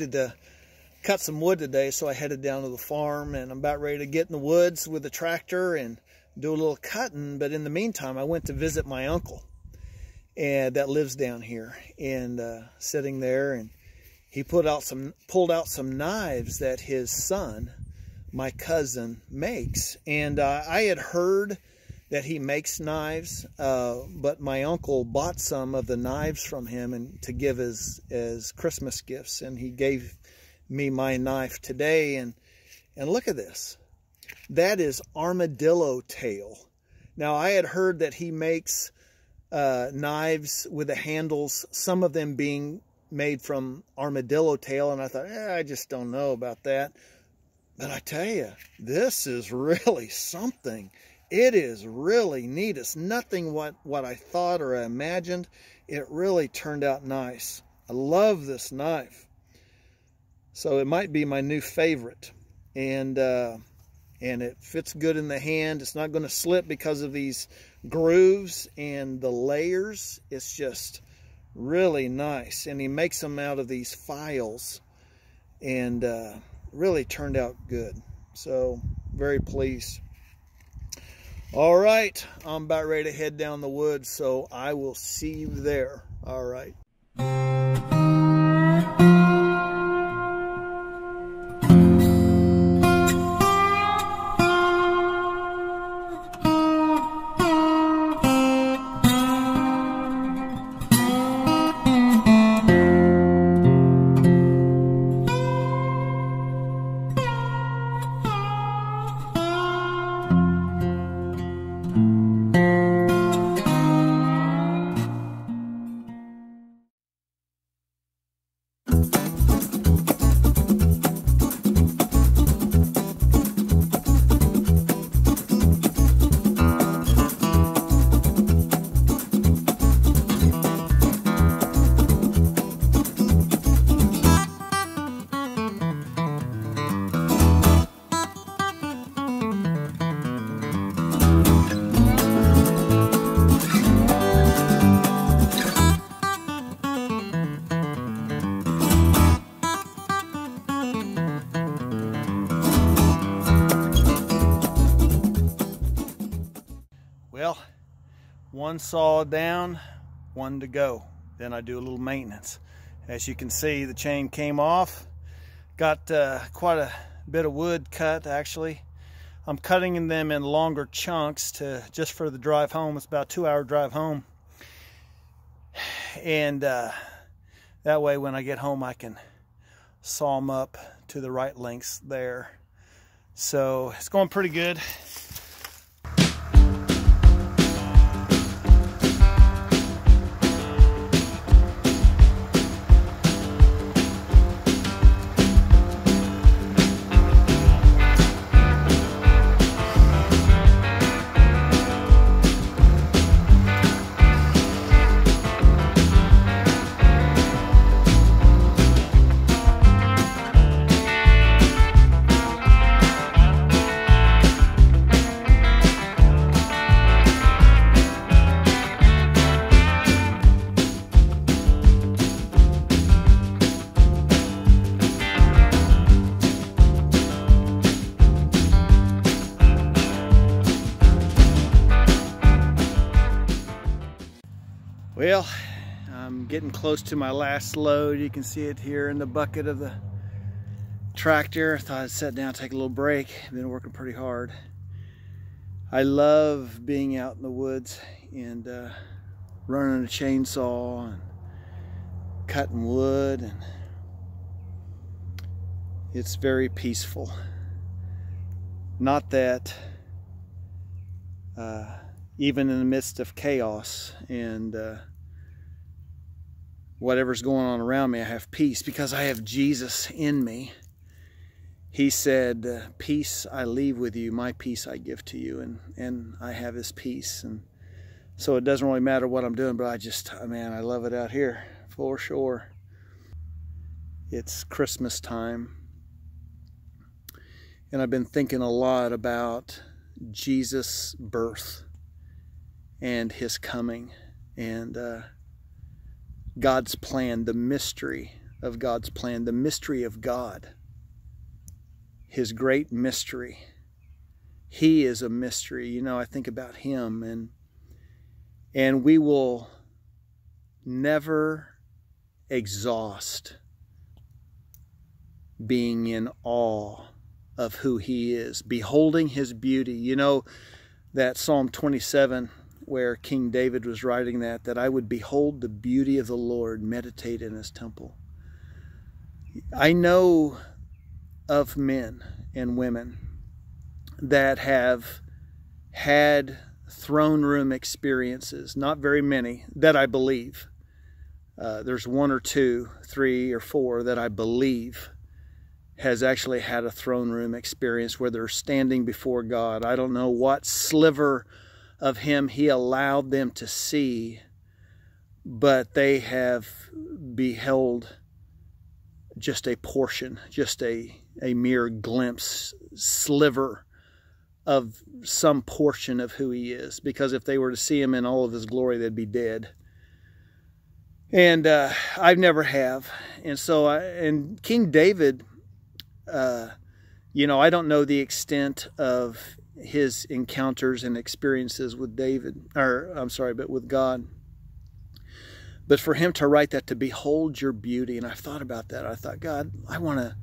needed to cut some wood today, so I headed down to the farm and I'm about ready to get in the woods with the tractor and do a little cutting. But in the meantime, I went to visit my uncle and that lives down here and uh, sitting there and he put out some pulled out some knives that his son my cousin makes and uh, i had heard that he makes knives uh, but my uncle bought some of the knives from him and to give as as christmas gifts and he gave me my knife today. And and look at this. That is armadillo tail. Now i had heard that he makes uh, knives with the handles some of them being made from armadillo tail and i thought eh, i just don't know about that. But i tell you this is really something it is really neat it's nothing what what i thought or I imagined it really turned out nice i love this knife so it might be my new favorite. And uh, and it fits good in the hand. It's not going to slip because of these grooves and the layers. It's just really nice. And he makes them out of these files and uh, really turned out good. So very pleased. All right, I'm about ready to head down the woods, so I will see you there. All right. One saw down, one to go. Then I do a little maintenance. As you can see, the chain came off. Got uh, quite a bit of wood cut, actually. I'm cutting them in longer chunks to just for the drive home. It's about a two-hour drive home. And uh, that way, when I get home, I can saw them up to the right lengths there. So it's going pretty good. Getting close to my last load. You can see it here in the bucket of the tractor. I thought I'd sit down, take a little break. I've been working pretty hard. I love being out in the woods and uh, running a chainsaw and cutting wood and it's very peaceful. Not that uh, even in the midst of chaos and uh, whatever's going on around me, I have peace because I have Jesus in me. He said, peace I leave with you, my peace I give to you. And, and I have his peace. And so it doesn't really matter what I'm doing, but I just, uh, man, I love it out here for sure. It's Christmas time. And I've been thinking a lot about Jesus' birth and his coming and uh, God's plan, the mystery of God's plan, the mystery of God, His great mystery. He is a mystery. You know, I think about Him, and and we will never exhaust being in awe of who He is, beholding His beauty. You know, that Psalm 27 where King David was writing that, that I would behold the beauty of the Lord, meditate in his temple. I know of men and women that have had throne room experiences, not very many that I believe. Uh, there's one or two, three or four that I believe has actually had a throne room experience where they're standing before God. I don't know what sliver of him he allowed them to see, but they have beheld just a portion, just a, a mere glimpse, sliver of some portion of who he is. Because if they were to see him in all of his glory, they'd be dead. And uh, I've never have. And so, I, and King David, uh, you know, I don't know the extent of his encounters and experiences with David, or I'm sorry, but with God. But for him to write that, to behold your beauty, and I've thought about that. I thought, God, I want to,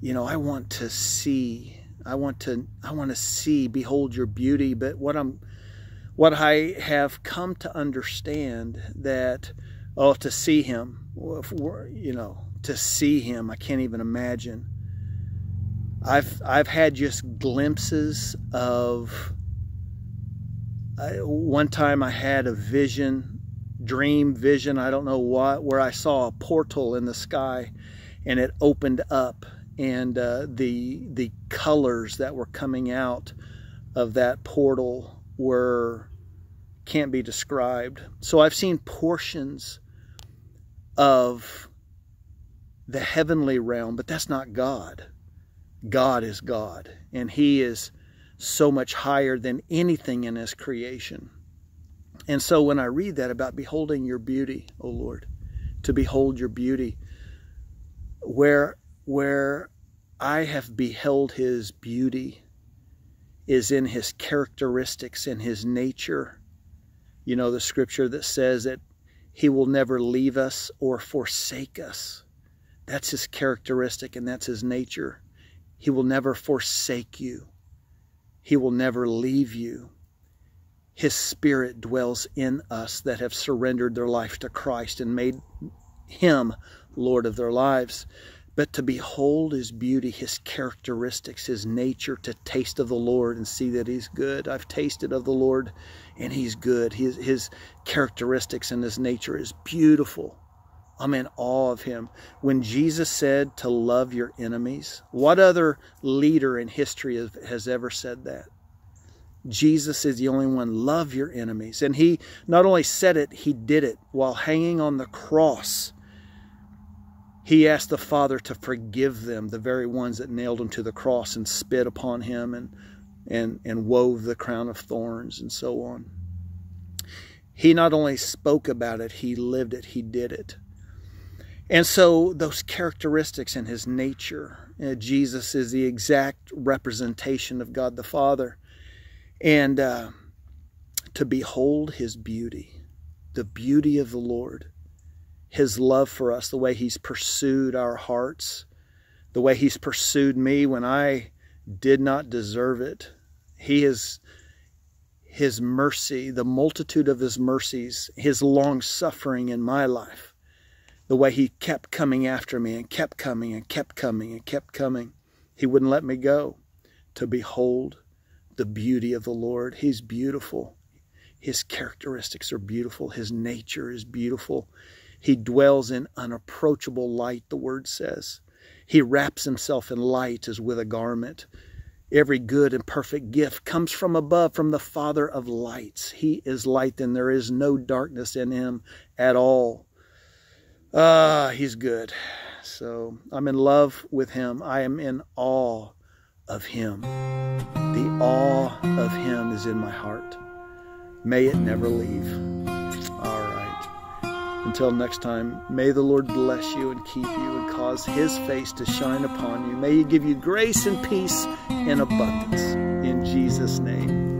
you know, I want to see, I want to, I want to see, behold your beauty. But what I'm, what I have come to understand that, oh, to see him, you know, to see him, I can't even imagine I've I've had just glimpses of. I, one time I had a vision, dream vision, I don't know what, where I saw a portal in the sky, and it opened up, and uh, the the colors that were coming out of that portal were can't be described. So I've seen portions of the heavenly realm, but that's not God. God is God, and He is so much higher than anything in His creation. And so when I read that about beholding your beauty, O Lord, to behold your beauty, where where I have beheld His beauty is in His characteristics, in His nature. You know the scripture that says that He will never leave us or forsake us. That's His characteristic, and that's His nature. He will never forsake you. He will never leave you. His Spirit dwells in us that have surrendered their life to Christ and made Him Lord of their lives. But to behold His beauty, His characteristics, His nature, to taste of the Lord and see that He's good. I've tasted of the Lord and He's good. His, his characteristics and His nature is beautiful. I'm in awe of him. When Jesus said to love your enemies, what other leader in history has ever said that? Jesus is the only one. Love your enemies. And he not only said it, he did it while hanging on the cross. He asked the Father to forgive them, the very ones that nailed him to the cross and spit upon him and, and, and wove the crown of thorns and so on. He not only spoke about it, he lived it, he did it. And so, those characteristics in his nature, uh, Jesus is the exact representation of God the Father. And uh, to behold his beauty, the beauty of the Lord, his love for us, the way he's pursued our hearts, the way he's pursued me when I did not deserve it. He is his mercy, the multitude of his mercies, his long suffering in my life the way he kept coming after me and kept coming and kept coming and kept coming. He wouldn't let me go to behold the beauty of the Lord. He's beautiful. His characteristics are beautiful. His nature is beautiful. He dwells in unapproachable light, the word says. He wraps himself in light as with a garment. Every good and perfect gift comes from above, from the Father of lights. He is light, and there is no darkness in him at all. Ah, uh, he's good. So I'm in love with him. I am in awe of him. The awe of him is in my heart. May it never leave. All right. Until next time, may the Lord bless you and keep you and cause his face to shine upon you. May he give you grace and peace in abundance. In Jesus' name.